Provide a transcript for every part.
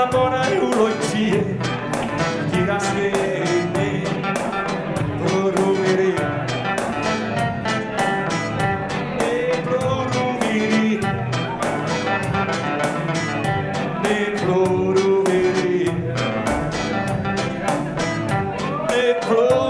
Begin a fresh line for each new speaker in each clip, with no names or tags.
naborajú lojčie, kde na svieme poru. Ne poru miri, ne poru miri, ne poru.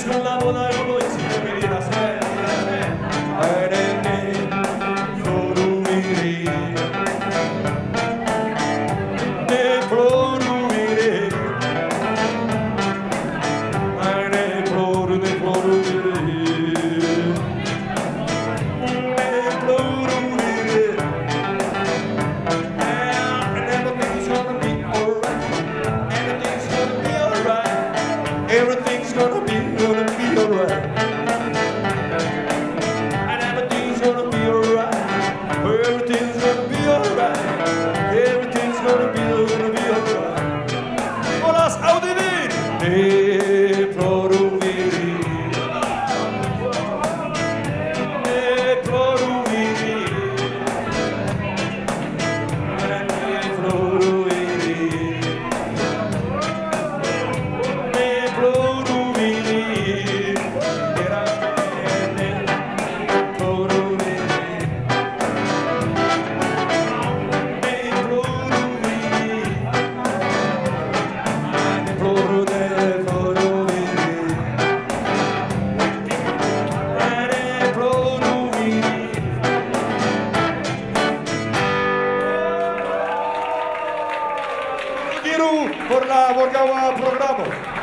Hezbollah, Mola, Yolo, Israel. por la Borgawa Programo.